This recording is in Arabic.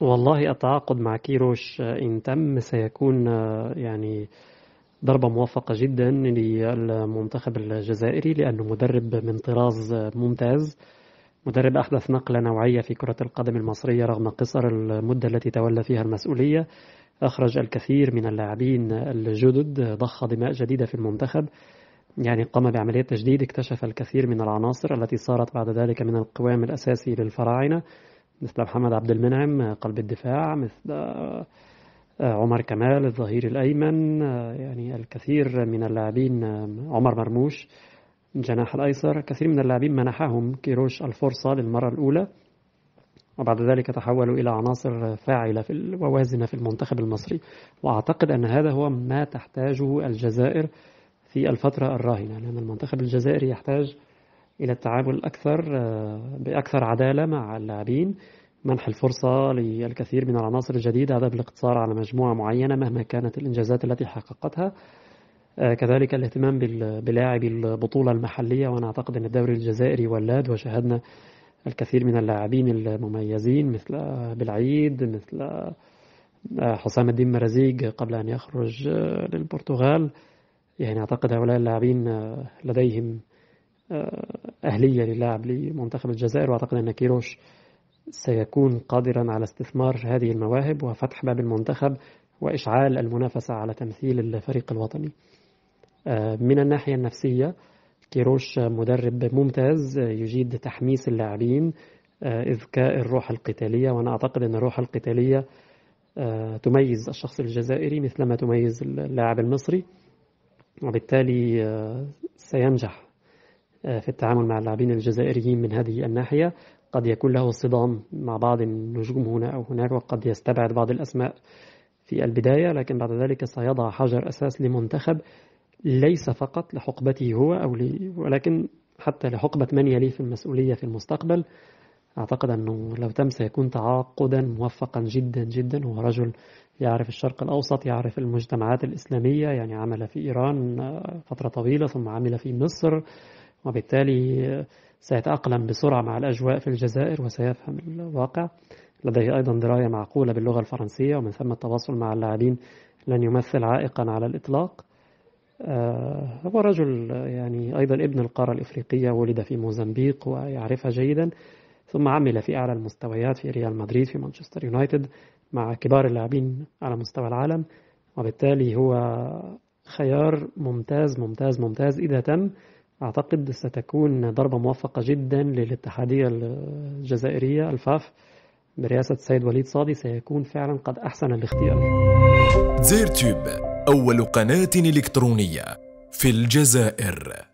والله التعاقد مع كيروش إن تم سيكون يعني ضربة موفقة جدا للمنتخب الجزائري لأنه مدرب من طراز ممتاز مدرب أحدث نقلة نوعية في كرة القدم المصرية رغم قصر المدة التي تولى فيها المسؤولية. أخرج الكثير من اللاعبين الجدد ضخ دماء جديدة في المنتخب. يعني قام بعملية تجديد اكتشف الكثير من العناصر التي صارت بعد ذلك من القوام الأساسي للفراعنة. مثل محمد عبد المنعم قلب الدفاع مثل عمر كمال الظهير الأيمن يعني الكثير من اللاعبين عمر مرموش الجناح الأيسر كثير من اللاعبين منحهم كيروش الفرصة للمرة الأولى. وبعد ذلك تحولوا إلى عناصر فاعلة في ووازنة في المنتخب المصري. وأعتقد أن هذا هو ما تحتاجه الجزائر في الفترة الراهنة لأن المنتخب الجزائري يحتاج إلى التعامل أكثر بأكثر عدالة مع اللاعبين منح الفرصة للكثير من العناصر الجديدة. هذا بالاقتصار على مجموعة معينة مهما كانت الإنجازات التي حققتها. كذلك الاهتمام بلاعبي البطولة المحلية. وأنا أعتقد أن الدوري الجزائري ولاد وشاهدنا الكثير من اللاعبين المميزين مثل بالعيد مثل حسام الدين مرزيق قبل أن يخرج للبرتغال. يعني أعتقد هؤلاء اللاعبين لديهم أهلية للعب لمنتخب الجزائر. وأعتقد أن كيروش سيكون قادرا على استثمار هذه المواهب وفتح باب المنتخب وإشعال المنافسة على تمثيل الفريق الوطني. من الناحية النفسية كيروش مدرب ممتاز يجيد تحميس اللاعبين إذكاء الروح القتالية. وأنا أعتقد أن الروح القتالية تميز الشخص الجزائري مثلما تميز اللاعب المصري وبالتالي سينجح. في التعامل مع اللاعبين الجزائريين من هذه الناحية. قد يكون له صدام مع بعض النجوم هنا أو هناك وقد يستبعد بعض الأسماء في البداية لكن بعد ذلك سيضع حجر أساس لمنتخب ليس فقط لحقبته هو أو لي ولكن حتى لحقبة من يليه في المسؤولية في المستقبل. أعتقد أنه لو تم سيكون تعاقدا موفقا جدا جدا. هو رجل يعرف الشرق الأوسط يعرف المجتمعات الإسلامية يعني عمل في إيران فترة طويلة ثم عمل في مصر. وبالتالي سيتأقلم بسرعة مع الأجواء في الجزائر وسيفهم الواقع. لديه أيضا دراية معقولة باللغة الفرنسية ومن ثم التواصل مع اللاعبين لن يمثل عائقا على الإطلاق. هو رجل يعني أيضا ابن القارة الإفريقية ولد في موزمبيق ويعرفها جيدا. ثم عمل في أعلى المستويات في ريال مدريد في مانشستر يونايتد مع كبار اللاعبين على مستوى العالم. وبالتالي هو خيار ممتاز ممتاز ممتاز إذا تم أعتقد ستكون ضربة موفقة جدا للاتحادية الجزائرية الفاف. برئاسة السيد وليد صادي سيكون فعلا قد أحسن الاختيار. زيرتيوب أول قناة إلكترونية في الجزائر.